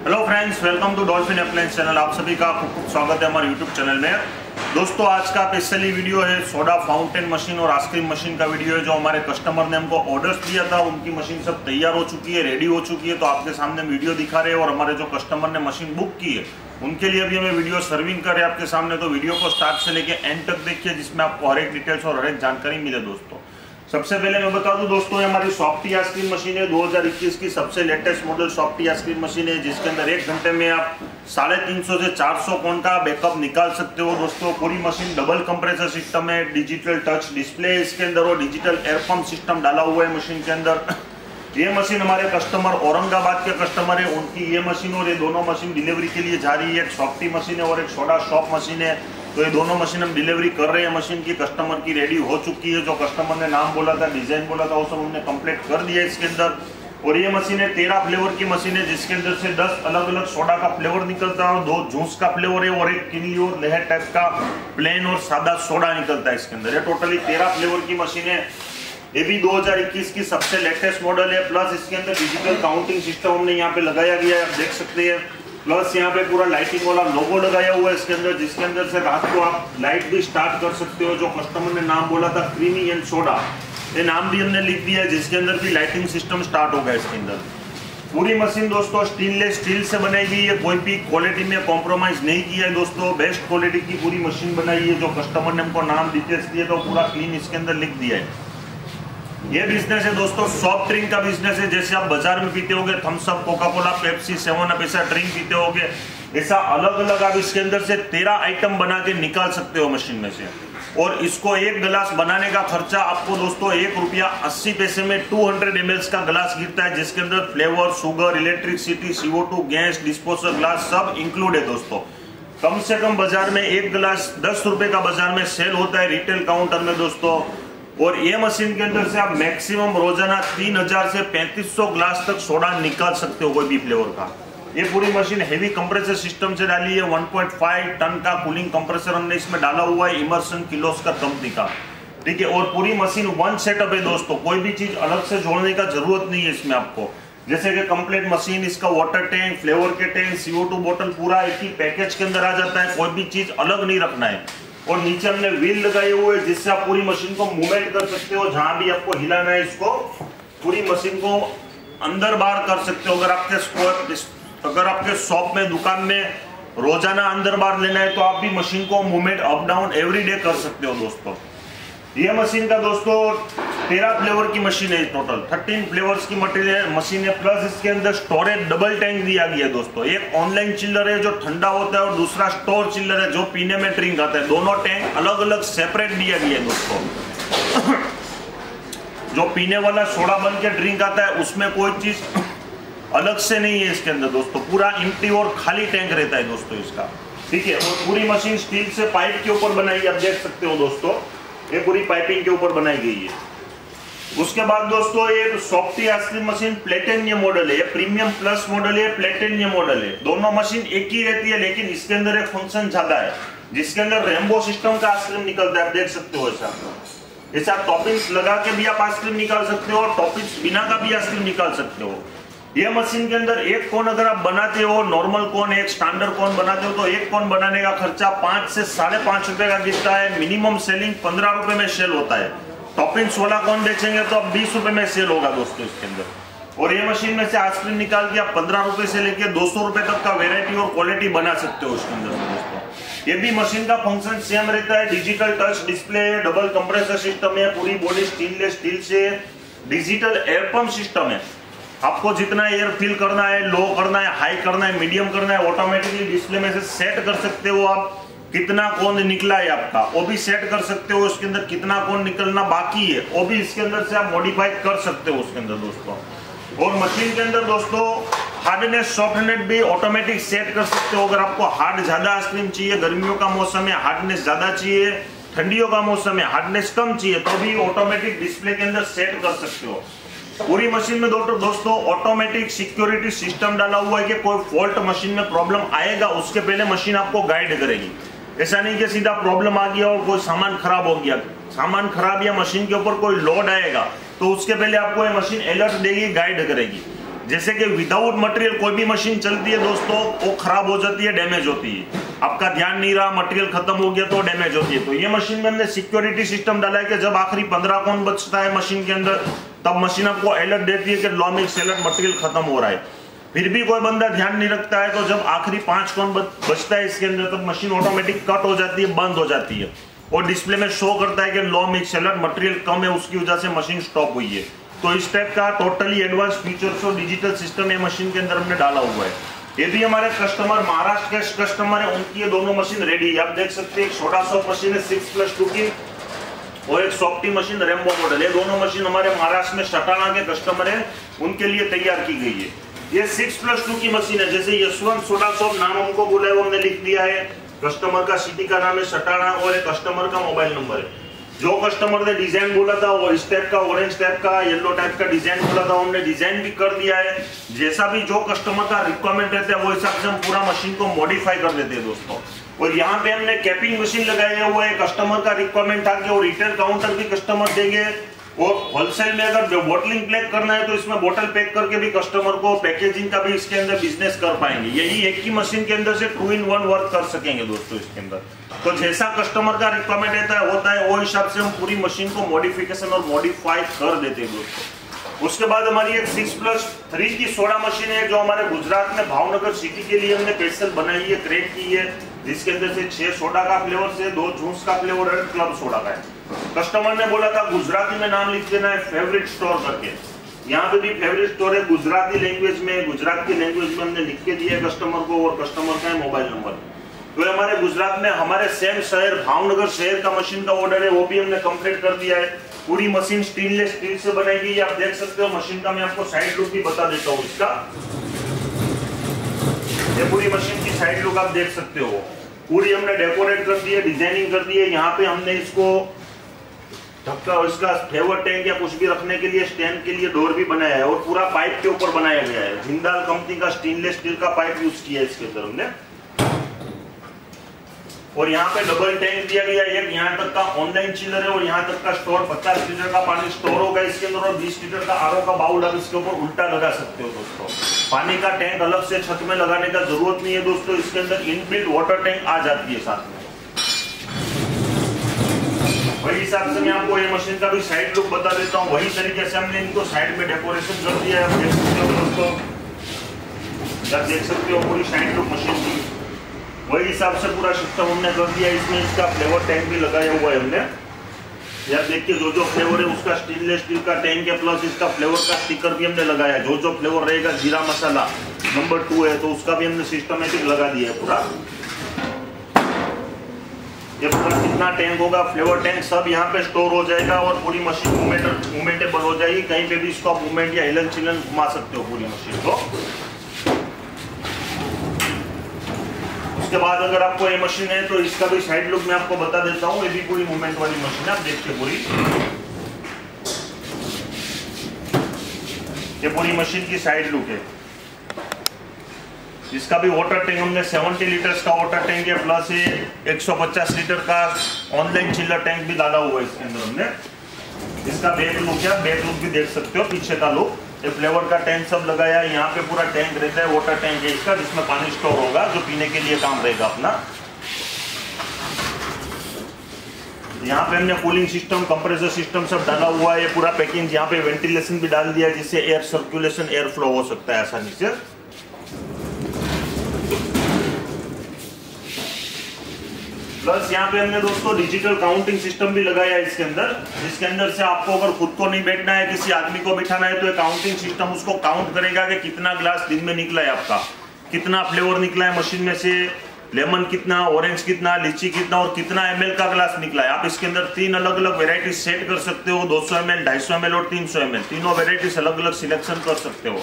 Hello friends welcome to Dolphin appliance channel आप सभी का खूब खूब स्वागत है हमारे यूट्यूब चैनल में। दोस्तों, आज का स्पेशली वीडियो है सोडा फाउंटेन मशीन और आइसक्रीम मशीन का वीडियो है जो हमारे कस्टमर ने हमको ऑर्डर्स दिया था। उनकी मशीन सब तैयार हो चुकी है रेडी हो चुकी है। तो आपके सामने वीडियो दिखा रहे हैं और हमारे जो कस्टमर ने मशीन बुक की है, उनके लिए भी हमें वीडियो सर्विंग करे आपके सामने तो वीडियो को स्टार्ट से लेके एंड तक देखिए, जिसमें आपको हर एक डिटेल्स और हर एक जानकारी मिले दोस्तों। सबसे पहले मैं बता दूँ दोस्तों हमारी सॉफ्टी आइसक्रीम मशीन है 2021 की सबसे latest model softy ice cream machine है, जिसके अंदर एक घंटे में आप साढ़े तीन सौ से 400 कौन का बैकअप निकाल सकते हो दोस्तों। पूरी मशीन डबल कंप्रेसर सिस्टम है डिजिटल टच डिस्प्ले इसके अंदर और डिजिटल एयरपम्प सिस्टम डाला हुआ है मशीन के अंदर। ये मशीन हमारे कस्टमर औरंगाबाद के कस्टमर है, उनकी ये मशीन और ये दोनों मशीन डिलीवरी के लिए जा रही है। एक सॉफ्टी मशीन है और एक सोडा शॉप मशीन है। तो ये दोनों मशीन हम डिलीवरी कर रहे हैं। मशीन की कस्टमर की रेडी हो चुकी है। जो कस्टमर ने नाम बोला था डिज़ाइन बोला था, वो सब हमने कंप्लीट कर दिया इसके अंदर। और ये मशीन है, तेरह फ्लेवर की मशीन है, जिसके अंदर से दस अलग अलग सोडा का फ्लेवर निकलता है और दो जूस का फ्लेवर है और एक किनी और लहर टाइप का प्लेन और सादा सोडा निकलता है इसके अंदर। ये टोटली तेरह फ्लेवर की मशीन है। ये भी 2021 की सबसे लेटेस्ट मॉडल है। प्लस इसके अंदर डिजिटल काउंटिंग सिस्टम हमने यहाँ पे लगाया गया है, आप देख सकते हैं। प्लस यहाँ पे पूरा लाइटिंग वाला लोगो लगाया हुआ है इसके अंदर, जिसके अंदर से रात को आप लाइट भी स्टार्ट कर सकते हो, जो कस्टमर ने नाम बोला था क्रीमी एंड सोडा ये नाम भी हमने लिख दिया है, जिसके अंदर भी लाइटिंग सिस्टम स्टार्ट होगा इसके अंदर। पूरी मशीन दोस्तों स्टीनलेस स्टील से बनाई गई है, कोई भी क्वालिटी में कॉम्प्रोमाइज नहीं किया है दोस्तों। बेस्ट क्वालिटी की पूरी मशीन बनाई है, जो कस्टमर ने हमको नाम डिटेल्स दिए तो पूरा क्लीन इसके अंदर लिख दिया है। ये बिज़नेस है दोस्तों सॉफ्ट ड्रिंक का बिज़नेस है। जैसे आप बाज़ार में पीते होगे Thums Up Coca Cola Pepsi seven up ऐसा ड्रिंक पीते होगे, ऐसा अलग अलग आप इसके अंदर से तेरह आइटम बना के निकाल सकते हो मशीन में से। और इसको एक गिलास बनाने का खर्चा आपको दोस्तों एक रुपया अस्सी पैसे में टू हंड्रेड एम का गिलास गिरता है, जिसके अंदर flavour sugar electricity CO two gas disposal glass सब इंक्लूड है दोस्तों। कम से कम बाज़ार में एक गिलास दस रुपए का बाज़ार में सेल होता है रिटेल काउंटर में दोस्तों। और ये मशीन के अंदर से आप मैक्सिमम रोज़ाना तीन हज़ार से पैंतीस सौ ग्लास तक सोडा निकाल सकते हो कोई भी फ्लेवर का। ये पूरी मशीन हेवी कंप्रेसर सिस्टम से डाली है 1.5 टन का कूलिंग कंप्रेसर हमने इसमें डाला हुआ है इमर्सन किलोस का कंपनी का। ठीक है, और पूरी मशीन वन सेटअप है दोस्तों, कोई भी चीज़ अलग से जोड़ने का ज़रूरत नहीं है इसमें आपको। जैसे कि कंप्लीट मशीन इसका वाटर टैंक फ्लेवर के टैंक सीओ टू बोतल पूरा एक ही पैकेज के अंदर आ जाता है, कोई भी चीज़ अलग नहीं रखना है। और नीचे हमने व्हील लगाए हुए जिससे आप पूरी मशीन को मूवमेंट कर सकते हो। जहाँ भी आपको हिलाना है इसको, पूरी मशीन को अंदर बाहर कर सकते हो। अगर आपके अगर आपके शॉप में, दुकान में रोज़ाना अंदर बाहर लेना है तो आप भी मशीन को movement up down every day कर सकते हो दोस्तों। ये मशीन का दोस्तों तेरह फ्लेवर की मशीन है टोटल थर्टीन फ्लेवर्स की मटेरियल मशीन है प्लस इसके अंदर स्टोरेज डबल टैंक दिया गया है दोस्तों. एक ऑनलाइन चिल्लर है जो ठंडा होता है और दूसरा स्टोर चिल्लर है जो पीने में ड्रिंक आता है. दोनों टैंक अलग अलग सेपरेट दिया गया है दोस्तों. जो पीने वाला सोडा बन के ड्रिंक आता है, उसमें कोई चीज़ अलग से नहीं है इसके अंदर दोस्तों. पूरा इम्टी और खाली टैंक रहता है दोस्तों इसका. ठीक है और पूरी मशीन स्टील से पाइप के ऊपर बनाई आप देख सकते हो दोस्तों. ये पूरी पाइपिंग के ऊपर बनाई गई है. उसके बाद दोस्तों ये softy ice cream machine platinum model है प्रीमियम प्लस मॉडल है प्लेटेनियम मॉडल है। दोनों मशीन एक ही रहती है, लेकिन इसके अंदर एक फ़ंक्शन ज़्यादा है, जिसके अंदर रेमबो सिस्टम का आइसक्रीम निकलता है, आप देख सकते हो ऐसा। ऐसा टॉपिंग्स लगा के भी आप आइसक्रीम निकाल सकते हो और टॉपिंग्स बिना का भी आइसक्रीम निकाल सकते हो। ये मशीन के अंदर एक कोन अगर आप बनाते हो नॉर्मल कोन, एक स्टैंडर्ड कोन बनाते हो तो एक कोन बनाने का खर्चा पाँच से साढ़े पाँच रुपए का गिरता है। मिनिमम सेलिंग पंद्रह रुपए में सेल होता है। टॉपिंग वाला कौन बेचेंगे तो अब बीस रुपए में सेल होगा दोस्तों इसके अंदर। और ये मशीन में से आइसक्रीम निकाल के आप पंद्रह रुपए से लेके दो सौ रुपए तक का वेरायटी और क्वालिटी बना सकते हो उसके अंदर दोस्तों। ये भी मशीन का फ़ंक्शन सेम रहता है। Digital touch display double compressor system है, पूरी बॉडी स्टीनलेस स्टील से। डिजिटल एयर पंप सिस्टम है। आपको जितना एयर फिल करना है लो करना है हाई करना है मीडियम करना है ऑटोमेटिकली डिस्प्ले में से सेट कर सकते हो आप। कितना कौन निकला है आपका? वो भी सेट कर सकते हो उसके अंदर कितना कौन निकलना बाकी है। वो भी इसके अंदर से आप मॉडिफाई कर सकते हो उसके अंदर दोस्तों। और मशीन के अंदर दोस्तों हार्डनेस सॉफ्टनेस भी ऑटोमेटिक सेट कर सकते हो। अगर आपको हार्ड ज़्यादा आइसक्रीम चाहिए, गर्मियों का मौसम है हार्डनेस ज़्यादा चाहिए, ठंडियों का मौसम है हार्डनेस कम चाहिए तो भी ऑटोमेटिक डिस्प्ले के अंदर सेट कर सकते हो। पूरी मशीन में दोस्तों दोस्तों ऑटोमेटिक सिक्योरिटी सिस्टम डाला हुआ है कि कोई फॉल्ट मशीन में प्रॉब्लम आएगा, उसके पहले मशीन आपको गाइड करेगी। ऐसा नहीं कि सीधा प्रॉब्लम आ गया और कोई सामान खराब हो गया। सामान खराब या मशीन के ऊपर कोई लोड आएगा तो उसके पहले आपको ये मशीन अलर्ट देगी गाइड करेगी। जैसे कि विदाउट मटेरियल कोई भी मशीन चलती है दोस्तों, वो खराब हो जाती है डैमेज होती है। आपका ध्यान नहीं रहा मटेरियल खत्म हो गया तो डैमेज होती है। तो ये मशीन में हमने सिक्योरिटी सिस्टम डाला है कि जब आखिरी पंद्रह कौन बचता है मशीन के अंदर, तब मशीन आपको अलर्ट देती है कि लॉमिक सेलर मटेरियल खत्म हो रहा है। फिर भी कोई बंदा ध्यान नहीं रखता है तो जब आखिरी पाँच कौन बचता है इसके अंदर तब मशीन ऑटोमेटिक कट हो जाती है, बंद हो जाती है। और डिस्प्ले में शो करता है कि लॉ मिक्स मटेरियल कम है, उसकी वजह से मशीन स्टॉप हुई है। तो इस टाइप का टोटली एडवांस फीचर्स और डिजिटल सिस्टम ये मशीन के अंदर हमने डाला हुआ है। ये भी हमारे कस्टमर महाराष्ट्र के कस्टमर है, उनकी ये दोनों मशीन रेडी है। आप देख सकते हैं, एक छोटा सा मशीन है सिक्स प्लस टू की, और एक सॉफ्टी मशीन रेमबो मॉडल ये दोनों मशीन हमारे महाराष्ट्र में सटाना के कस्टमर है, उनके लिए तैयार की गई है। ये सिक्स प्लस टू की मशीन है। जैसे यशवंत सोडा सॉप नाम हमको बोला है, वो हमने लिख दिया है। कस्टमर का सिटी का नाम है सटाना और एक कस्टमर का मोबाइल नंबर है। जो कस्टमर ने डिज़ाइन बोला था, वो इस टाइप का ऑरेंज टाइप का येलो टाइप का डिज़ाइन बोला था, हमने डिज़ाइन भी कर दिया है। जैसा भी जो कस्टमर का रिक्वायरमेंट रहता है, वो हिसाब से हम पूरा मशीन को मॉडिफाई कर देते हैं दोस्तों। और यहाँ पे हमने कैपिंग मशीन लगाया हुआ है। कस्टमर का रिक्वायरमेंट था कि वो रिटेल काउंटर भी कस्टमर देंगे। और होलसेल में अगर बोटलिंग पैक करना है तो इसमें बोतल पैक करके भी कस्टमर को पैकेजिंग का भी इसके अंदर बिज़नेस कर पाएँगे। यही एक ही मशीन के अंदर से टू इन वन वर्क कर सकेंगे दोस्तों इसके अंदर। तो जैसा कस्टमर का रिक्वायरमेंट रहता है, होता है, वो हिसाब से हम पूरी मशीन को मॉडिफिकेशन और मॉडिफाई कर देते हैं दोस्तों। उसके बाद हमारी एक सिक्स प्लस थ्री की सोडा मशीन है, जो हमारे गुजरात में भावनगर सिटी के लिए हमने स्पेशल बनाई है क्रेट की है। जिसके अंदर से छह सोडा का फ्लेवर से, दो जूस का फ्लेवर और क्लब सोडा का है। कस्टमर ने बोला था, गुजराती में नाम लिख देना है फेवरेट स्टोर करके यहाँ पे भी फेवरेट स्टोर है, गुजराती लैंग्वेज में, गुजरात की लैंग्वेज में हमने लिख के दिया है कस्टमर को, और कस्टमर का है मोबाइल नंबर तो हमारे गुजरात में, हमारे सेम शहर, भावनगर शहर का मशीन का ऑर्डर है, वो भी हमने कंप्लीट कर दिया है। पूरी मशीन स्टीनलेस स्टील से बनाई आप देख सकते हो मशीन का मैं आपको साइड लुक भी बता देता हूँ इसका। ये पूरी मशीन की साइड लुक आप देख सकते हो। पूरी हमने डेकोरेट कर दी है डिज़ाइनिंग कर दी है, यहाँ पे हमने इसको ढक्का इसका फेवर टैंक या कुछ भी रखने के लिए, स्टैंड के लिए डोर भी बनाया है और पूरा पाइप के ऊपर बनाया गया है। जिंदाल कंपनी का स्टेनलेस स्टील का पाइप यूज़ किया है इसके अंदर हमने। और यहाँ पे डबल टैंक दिया गया एक यहाँ तक का ऑनलाइन चिलर है और यहाँ तक का स्टोर 50 लीटर का पानी स्टोर होगा इसके अंदर और 20 लीटर का आर का बाउल आप इसके ऊपर उल्टा लगा सकते हो दोस्तों। पानी का टैंक अलग से छत में लगाने का ज़रूरत नहीं है दोस्तों। इसके अंदर इनबिल्ट वाटर टैंक आ जाती है साथ में वही हिसाब से मैं आपको ये मशीन का भी साइड लुक बता देता हूँ। वही तरीके से हमने इनको साइड में डेकोरेशन कर दिया है। देख सकते हो दोस्तों। देख सकते हो पूरी साइड लुक मशीन की। वही हिसाब से पूरा सिस्टम हमने कर दिया इसमें इसका फ्लेवर टैंक भी लगाया हुआ है हमने। यार देखिए जो जो फ्लेवर है, उसका स्टेनलेस स्टील का टैंक है प्लस इसका फ्लेवर का स्टिकर भी हमने लगाया जो जो फ्लेवर रहेगा, जीरा मसाला नंबर टू है तो उसका भी हमने सिस्टमेटिक लगा दिया है पूरा। ये पूरा कितना टैंक होगा फ्लेवर टैंक सब यहाँ पे स्टोर हो जाएगा और पूरी मशीन मूवमेंट मूवमेंटेबल हो जाएगी। कहीं पे भी इसको मूवमेंट या हिलन चिलन घुमा सकते हो पूरी मशीन को। उसके बाद अगर आपको ये मशीन है तो इसका भी साइड लुक मैं आपको बता देता हूँ। ये भी पूरी मूवमेंट वाली मशीन है, आप देखिए पूरी। ये पूरी मशीन की साइड लुक है। इसका भी वाटर टैंक हमने 70 लीटर का वाटर टैंक है प्लस ये 150 लीटर का ऑनलाइन चिल्लर टैंक भी डाला हुआ है इसके अंदर हमने। इसका बैक लुक है बैक लुक भी देख सकते हो, पीछे का लुक ये फ्लेवर का टैंक सब लगाया यहाँ पे पूरा टैंक रहता है वाटर टैंक है इसका, जिसमें पानी स्टोर होगा, जो पीने के लिए काम रहेगा अपना। यहाँ पे हमने कूलिंग सिस्टम कंप्रेसर सिस्टम सब डाला हुआ है पूरा पैकिंग यहाँ पे वेंटिलेशन भी डाल दिया है, जिससे एयर सर्कुलेशन एयर फ्लो हो सकता है आसानी से। प्लस यहाँ पे हमने दोस्तों डिजिटल काउंटिंग सिस्टम भी लगाया है इसके अंदर, जिसके अंदर से आपको अगर खुद को नहीं बैठना है, किसी आदमी को बिठाना है तो काउंटिंग सिस्टम उसको काउंट करेगा कि कितना ग्लास दिन में निकला है आपका, कितना फ्लेवर निकला है मशीन में से लेमन कितना ऑरेंज कितना, लीची कितना और कितना एमएल का ग्लास निकला है। आप इसके अंदर तीन अलग अलग वेराइटी सेट कर सकते हो 200 एम एल ढाई सौ एम एल और 300 एम एल तीनों वेराइटीज अलग अलग सिलेक्शन कर सकते हो।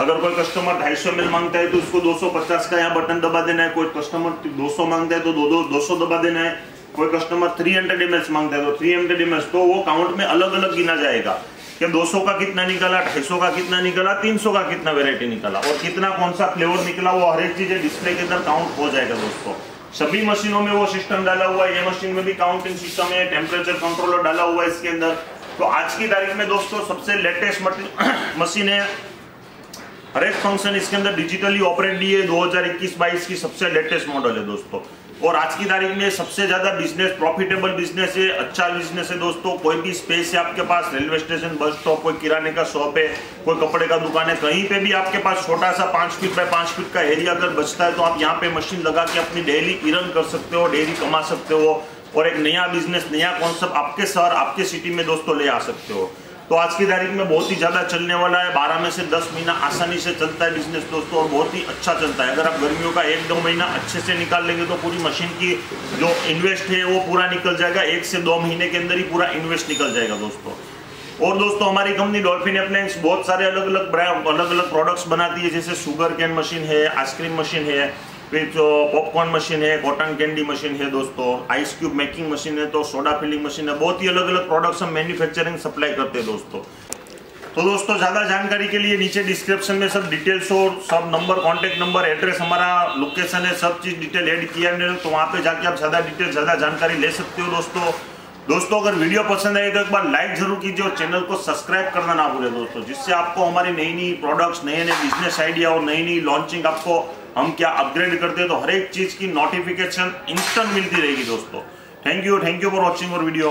अगर कोई कस्टमर ढाई सौ एम माँगता है तो उसको 250 का यहाँ बटन दबा देना है। कोई कस्टमर 200 माँगता है तो दो दो दो दबा देना है। कोई कस्टमर थ्री हंड्रेड माँगता है तो थ्री हंड्रेड तो वो काउंट में अलग अलग गिना जाएगा। कि 200 का कितना निकला 250 का कितना निकला 300 का कितना वेरायटी निकला और कितना कौन सा फ्लेवर निकला, वो हर एक चीज़ डिस्प्ले के अंदर काउंट हो जाएगा दोस्तों। सभी मशीनों में वो सिस्टम डाला हुआ है, ये मशीन में भी काउंटिंग सिस्टम है टेम्परेचर कंट्रोलर डाला हुआ है इसके अंदर। तो आज की तारीख में दोस्तों सबसे लेटेस्ट मशीन है। हर एक फ़ंक्शन इसके अंदर डिजिटली ऑपरेट दी है 2021-22 की सबसे लेटेस्ट मॉडल है दोस्तों। और आज की तारीख में सबसे ज़्यादा बिज़नेस प्रॉफिटेबल बिज़नेस है अच्छा बिज़नेस है दोस्तों। कोई भी स्पेस है आपके पास रेलवे स्टेशन बस स्टॉप कोई किराने का शॉप है, कोई कपड़े का दुकान है, कहीं पे भी आपके पास छोटा सा पाँच फीट बाय पाँच फीट का एरिया अगर बचता है तो आप यहाँ पे मशीन लगा के अपनी डेली इरन कर सकते हो डेली कमा सकते हो और एक नया बिज़नेस नया कॉन्सेप्ट आपके शहर, आपके सिटी में दोस्तों ले आ सकते हो। तो आज की तारीख में बहुत ही ज़्यादा चलने वाला है। बारह में से दस महीना आसानी से चलता है बिज़नेस दोस्तों, और बहुत ही अच्छा चलता है। अगर आप गर्मियों का एक दो महीना अच्छे से निकाल लेंगे तो पूरी मशीन की जो इन्वेस्ट है, वो पूरा निकल जाएगा। एक से दो महीने के अंदर ही पूरा इन्वेस्ट निकल जाएगा दोस्तों। और दोस्तों, हमारी कंपनी डॉल्फिन अप्लायंस बहुत सारे अलग अलग ब्रांड अलग अलग प्रोडक्ट्स बनाती है। जैसे शुगर कैन मशीन है आइसक्रीम मशीन है फिर जो पॉपकॉर्न मशीन है कॉटन कैंडी मशीन है दोस्तों आइस क्यूब मेकिंग मशीन है तो सोडा फिलिंग मशीन है, बहुत ही अलग अलग प्रोडक्ट्स हम मैन्युफैक्चरिंग सप्लाई करते हैं दोस्तों। तो दोस्तों, ज़्यादा जानकारी के लिए नीचे डिस्क्रिप्शन में सब डिटेल्स और सब नंबर कांटेक्ट नंबर एड्रेस हमारा लोकेशन है, सब चीज़ डिटेल ऐड किया है तो वहाँ पे जाके आप ज़्यादा डिटेल ज़्यादा जानकारी ले सकते हो दोस्तों। दोस्तों, अगर वीडियो पसंद आए तो एक बार लाइक ज़रूर कीजिए और चैनल को सब्सक्राइब करना ना भूले दोस्तों, जिससे आपको हमारी नई नई प्रोडक्ट्स नए नए बिज़नेस आइडिया और नई नई लॉन्चिंग आपको हम क्या अपग्रेड करते हैं तो हर एक चीज़ की नोटिफिकेशन इंस्टेंट मिलती रहेगी दोस्तों। Thank you thank you for watching और वीडियो